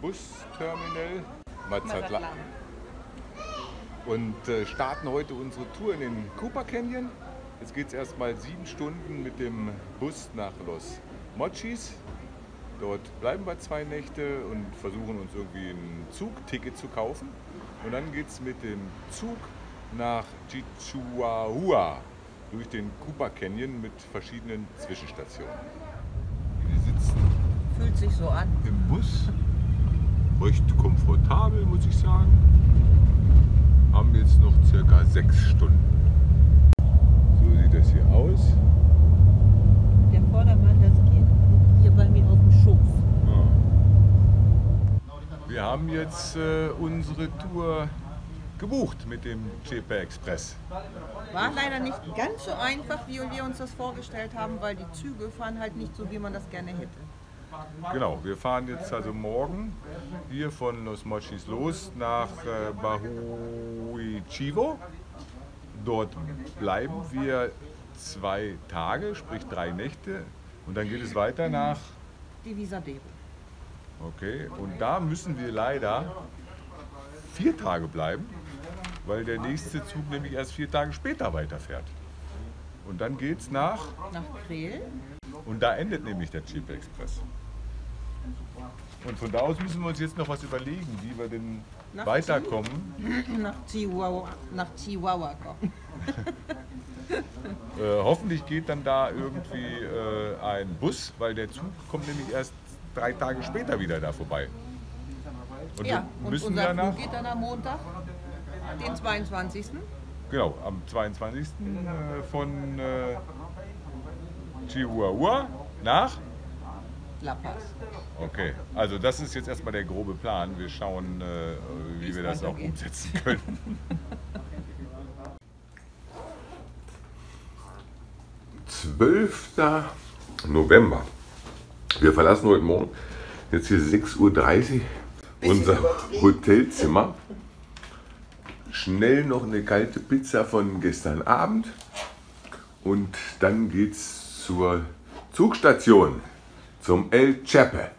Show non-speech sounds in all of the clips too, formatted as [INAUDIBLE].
Busterminal Mazatlan und äh, starten heute unsere Tour in den Cooper Canyon. Jetzt geht es erstmal sieben Stunden mit dem Bus nach Los Mochis. Dort bleiben wir zwei Nächte und versuchen uns irgendwie ein Zugticket zu kaufen. Und dann geht es mit dem Zug nach Chihuahua durch den Cooper Canyon mit verschiedenen Zwischenstationen. Wir sitzen Fühlt sich so an. im Bus. Recht komfortabel, muss ich sagen. Haben jetzt noch circa sechs Stunden. So sieht das hier aus. Der Vordermann, das geht hier bei mir auf dem Schoß. Wir haben jetzt äh, unsere Tour gebucht mit dem JP Express. War leider nicht ganz so einfach, wie wir uns das vorgestellt haben, weil die Züge fahren halt nicht so, wie man das gerne hätte. Genau, wir fahren jetzt also morgen hier von Los Mochis los nach äh, Bahuichivo. Dort bleiben wir zwei Tage, sprich drei Nächte. Und dann geht es weiter nach Divisadero. Okay, und da müssen wir leider vier Tage bleiben, weil der nächste Zug nämlich erst vier Tage später weiterfährt. Und dann geht's nach, Nach Krel. und da endet nämlich der Chip Express. Und von da aus müssen wir uns jetzt noch was überlegen, wie wir denn Nach weiterkommen. [LAUGHS] Nach Chihuahua, nach Chihuahua kommen. [LAUGHS] Äh, hoffentlich geht dann da irgendwie äh, ein Bus, weil der Zug kommt nämlich erst drei Tage später wieder da vorbei. Und Ja, wir und müssen unser danach. Flug geht dann am Montag, den 22. Genau, am 22. äh, von äh, Chihuahua nach. La Paz. Okay, also das ist jetzt erstmal der grobe Plan. Wir schauen, äh, wie wir das auch weitergeht. umsetzen können. 12. November. Wir verlassen heute Morgen jetzt hier 6.30 Uhr unser Hotelzimmer. Schnell noch eine kalte Pizza von gestern Abend und dann geht's zur Zugstation, zum El Chepe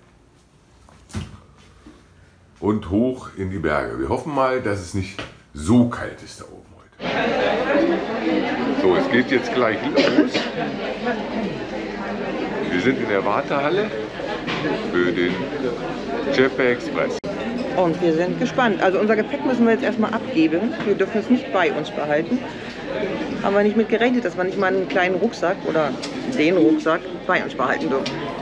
und hoch in die Berge. Wir hoffen mal, dass es nicht so kalt ist da oben heute. So, es geht jetzt gleich los. Wir sind in der Wartehalle für den Chepe Express. Und wir sind gespannt. Also unser Gepäck müssen wir jetzt erstmal abgeben. Wir dürfen es nicht bei uns behalten. Haben wir nicht mit gerechnet, dass wir nicht mal einen kleinen Rucksack oder den Rucksack bei uns behalten dürfen.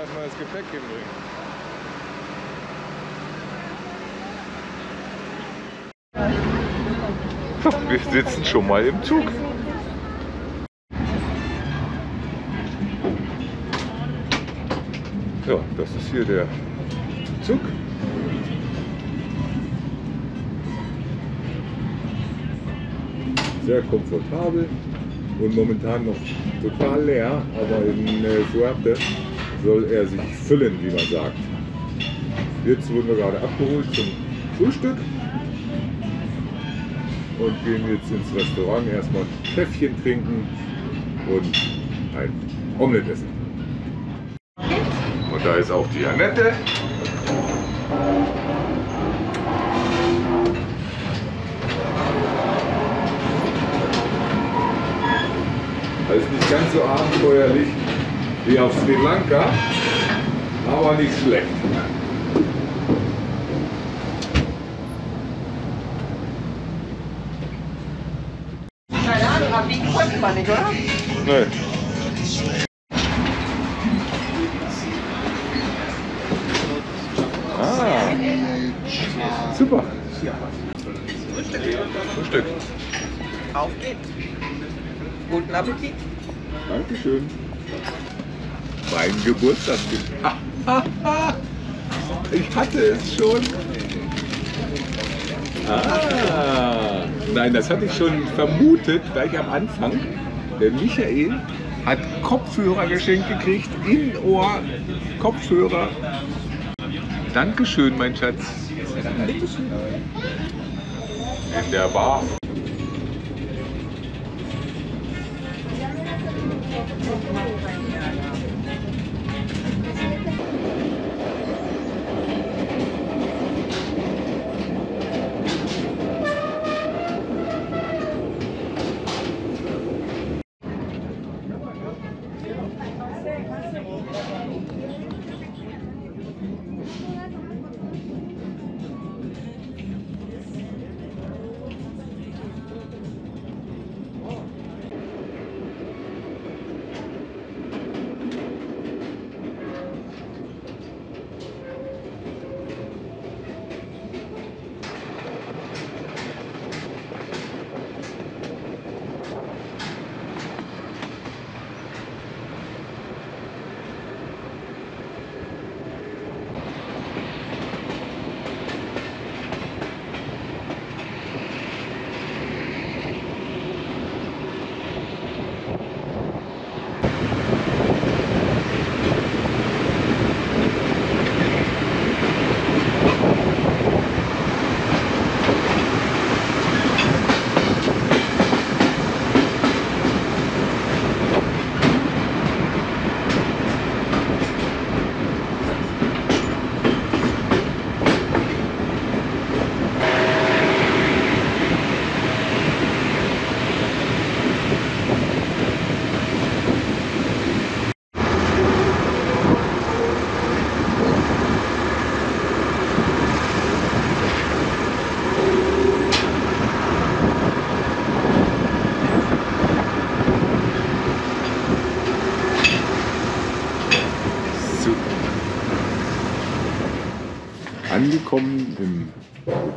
Erstmal das Gepäck hinbringen. Wir sitzen schon mal im Zug. Ja, das ist hier der Zug. Sehr komfortabel und momentan noch total leer, aber in äh, Suerte soll er sich füllen, wie man sagt. Jetzt wurden wir gerade abgeholt zum Frühstück und gehen jetzt ins Restaurant erstmal ein Käffchen trinken und ein Omelett essen. Und da ist auch die Annette. Ist nicht ganz so abenteuerlich wie auf Sri Lanka, aber nicht schlecht. Keine Ahnung, abbiegen konnte man nicht, oder? Nee. Ah, super. Frühstück. Auf geht's. Guten Appetit. Dankeschön. Mein Geburtstagskind. [LAUGHS] Ich hatte es schon. Ah, nein, das hatte ich schon vermutet, gleich am Anfang. Der Michael hat Kopfhörer geschenkt gekriegt, In-Ohr, Kopfhörer. Dankeschön, mein Schatz. In der Bar.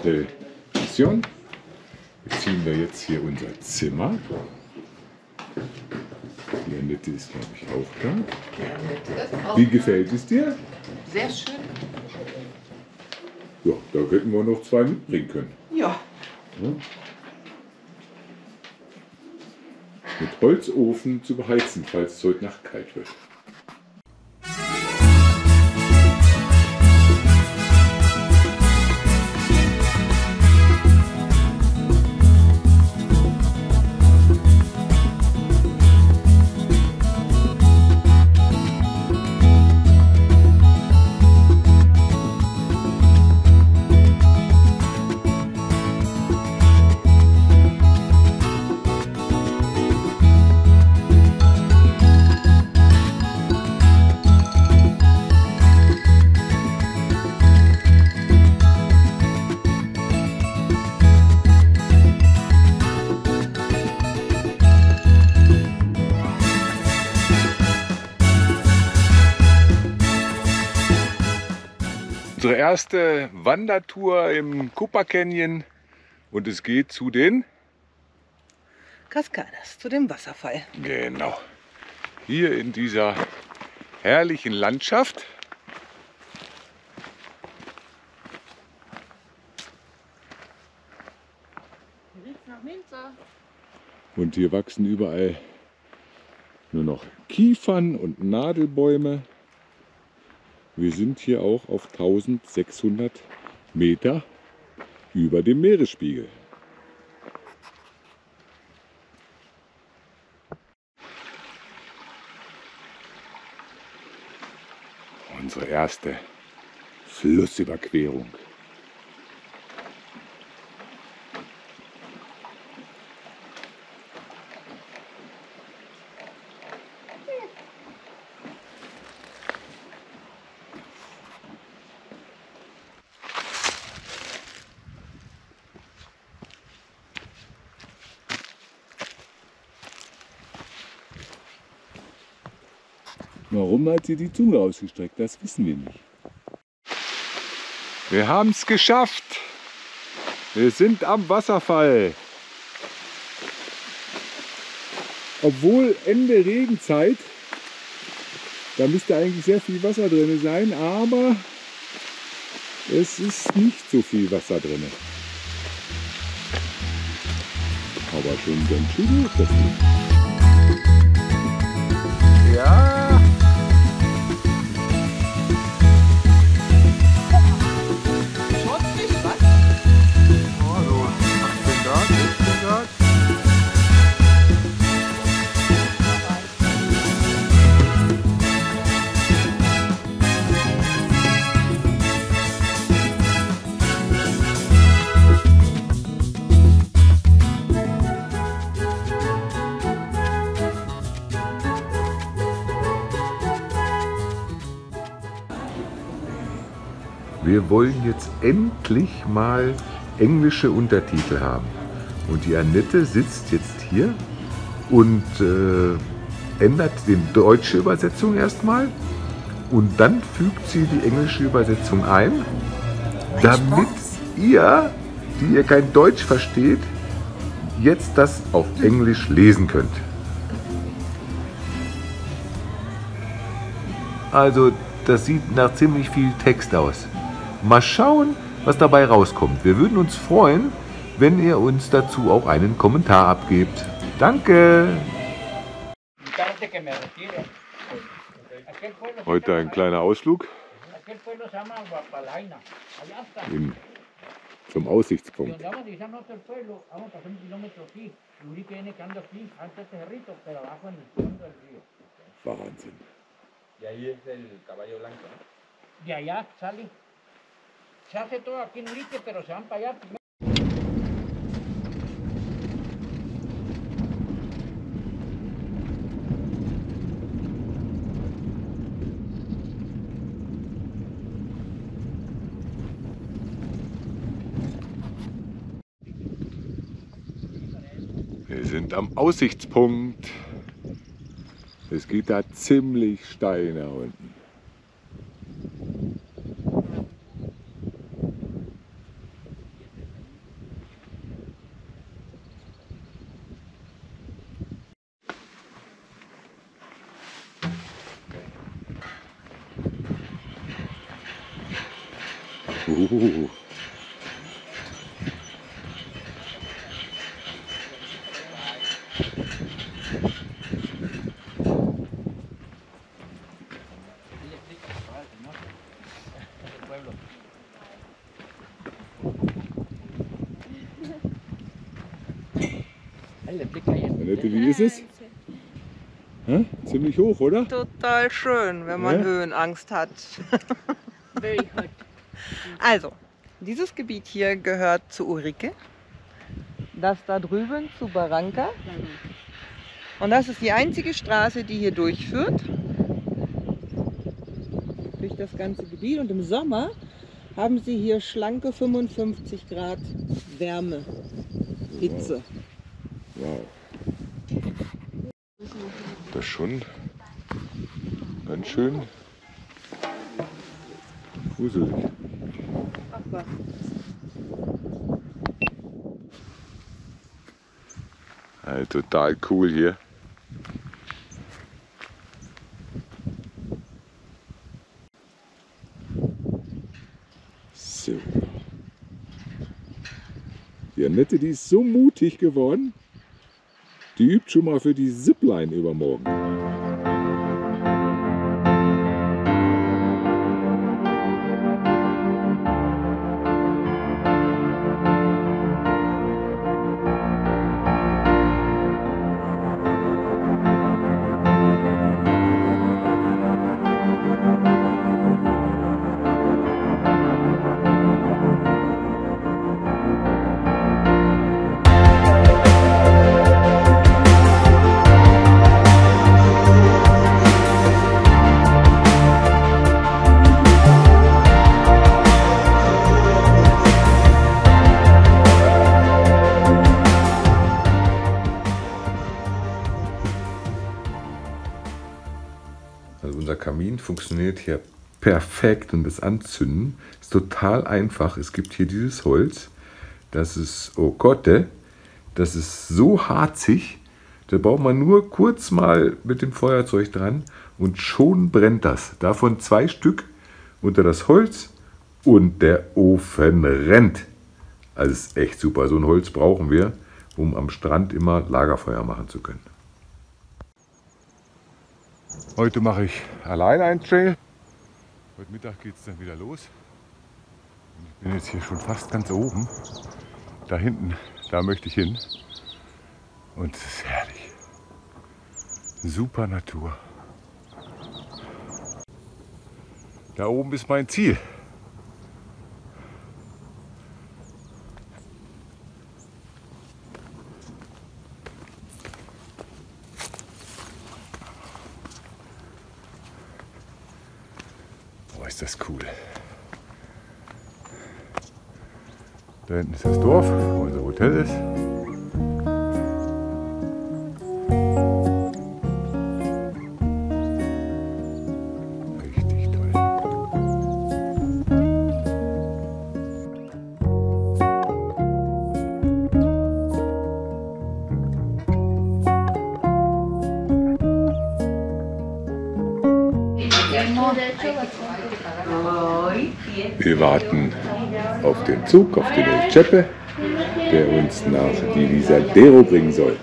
Im Hotel Mission. Beziehen wir jetzt hier unser Zimmer. Die Annette ist, glaube ich, auch da. Wie gefällt es dir? Sehr schön. Ja, da hätten wir noch zwei mitbringen können. Ja. Mit Holzofen zu beheizen, falls es heute Nacht kalt wird. Unsere erste Wandertour im Cooper Canyon und es geht zu den Cascadas zu dem Wasserfall. Genau. Hier in dieser herrlichen Landschaft. Und hier wachsen überall nur noch Kiefern und Nadelbäume. Wir sind hier auch auf 1600 Meter über dem Meeresspiegel. Unsere erste Flussüberquerung. Hat sie die Zunge ausgestreckt? Das wissen wir nicht. Wir haben es geschafft. Wir sind am Wasserfall. Obwohl Ende Regenzeit, da müsste eigentlich sehr viel Wasser drin sein, aber es ist nicht so viel Wasser drin. Aber schon ganz schön hoch das Ding. Ja. Wir wollen jetzt endlich mal englische Untertitel haben. Und die Annette sitzt jetzt hier und äh, ändert die deutsche Übersetzung erstmal und dann fügt sie die englische Übersetzung ein, damit ihr, die ihr kein Deutsch versteht, jetzt das auf Englisch lesen könnt. Also das sieht nach ziemlich viel Text aus. Mal schauen, was dabei rauskommt. Wir würden uns freuen, wenn ihr uns dazu auch einen Kommentar abgebt. Danke! Heute ein kleiner Ausflug in, zum Aussichtspunkt. Wahnsinn. Se hace todo aquí en Urique, pero se van para allá. Wir sind am Aussichtspunkt. Es geht da ziemlich steil nach unten. Uh. Annette, wie ist es? Hä? Ziemlich hoch, oder? Total schön, wenn man Ja? Höhenangst hat. [LAUGHS] also, dieses Gebiet hier gehört zu Ulrike. Das da drüben zu Barranca. Und das ist die einzige Straße, die hier durchführt. Durch das ganze Gebiet. Und im Sommer haben sie hier schlanke 55 Grad Wärme, Hitze. Wow. Das ist schon ganz schön gruselig. Also total cool hier. So. Die Annette, die ist so mutig geworden. Die übt schon mal für die Zipline übermorgen. Unser Kamin funktioniert hier perfekt und das Anzünden ist total einfach. Es gibt hier dieses Holz, das ist Okotte, das ist so harzig, da braucht man nur kurz mal mit dem Feuerzeug dran und schon brennt das. Davon zwei Stück unter das Holz und der Ofen rennt. Also ist echt super. So ein Holz brauchen wir, um am Strand immer Lagerfeuer machen zu können. Heute mache ich alleine einen Trail. Heute Mittag geht es dann wieder los. Ich bin jetzt hier schon fast ganz oben. Da hinten, da möchte ich hin. Und es ist herrlich. Super Natur. Da oben ist mein Ziel. Oh, ist das cool. Da hinten ist das Dorf, wo unser Hotel ist. Wir warten auf den Zug, auf den El Chepe, der uns nach Divisadero bringen soll.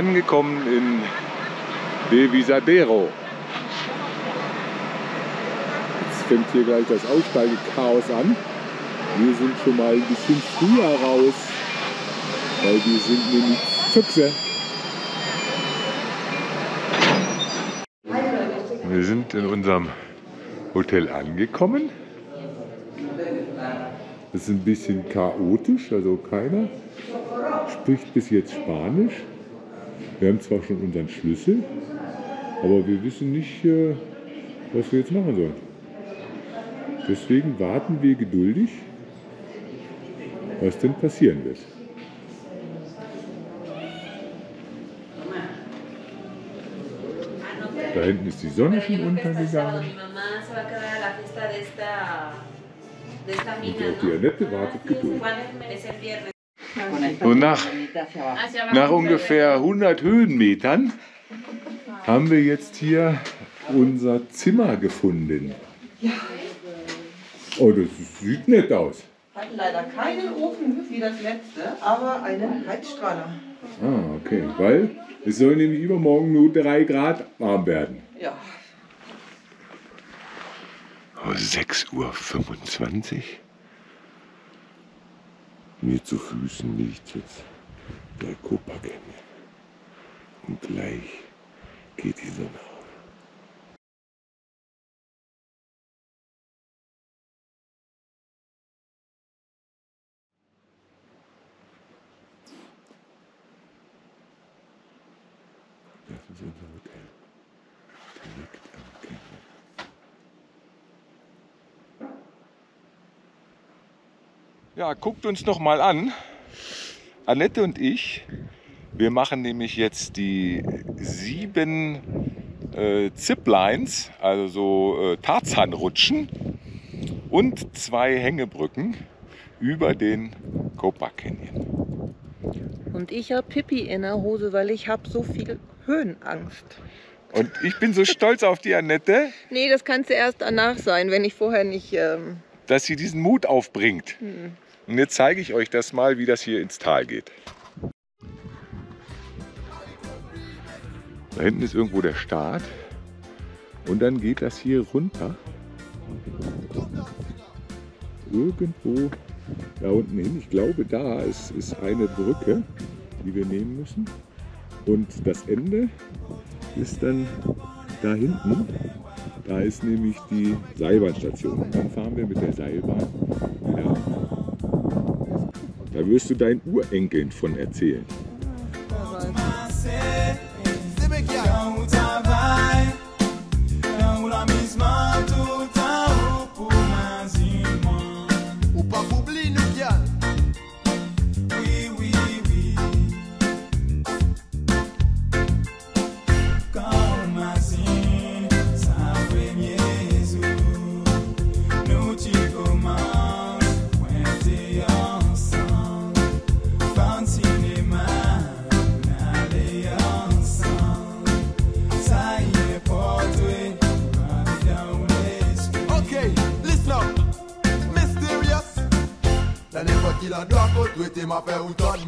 Angekommen in Devisadero. Jetzt fängt hier gleich das Aussteigechaos an. Wir sind schon mal ein bisschen früher raus, weil wir sind nämlich Füchse. Wir sind in unserem Hotel angekommen. Es ist ein bisschen chaotisch, also keiner spricht bis jetzt Spanisch. Wir haben zwar schon unseren Schlüssel, aber wir wissen nicht, äh, was wir jetzt machen sollen. Deswegen warten wir geduldig, was denn passieren wird. Da hinten ist die Sonne schon untergegangen und auch die. Annette wartet geduldig. Und nach, abajo. nach ungefähr 100 Höhenmetern haben wir jetzt hier unser Zimmer gefunden. Oh, das sieht nett aus. Hat leider keinen Ofen wie das letzte, aber einen Heizstrahler. Ah, okay. Weil es soll nämlich übermorgen nur 3 Grad warm werden. Ja. Oh, 6.25 Uhr. Mir zu Füßen liegt jetzt der Copa Canyon. Und gleich geht die Sonne auf. Das ist unser Hotel. Direkt am Canyon. Ja, guckt uns noch mal an. Annette und ich, wir machen nämlich jetzt die sieben äh, Ziplines, also so äh, Tarzanrutschen und zwei Hängebrücken über den Copa Canyon. Und ich habe Pippi in der Hose, weil ich habe so viel Höhenangst. Und ich bin so stolz auf die Annette, Nee, das kannst du erst danach sein, wenn ich vorher nicht. Ähm, dass sie diesen Mut aufbringt. Und jetzt zeige ich euch das mal, wie das hier ins Tal geht. Da hinten ist irgendwo der Start. Und dann geht das hier runter. Irgendwo da unten hin. Ich glaube, da ist, ist eine Brücke, die wir nehmen müssen. Und das Ende ist dann da hinten. Da ist nämlich die Seilbahnstation. Und dann fahren wir mit der Seilbahn wieder. Da wirst du deinen Urenkeln von erzählen. Ou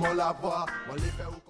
Mon la voix, mon les fait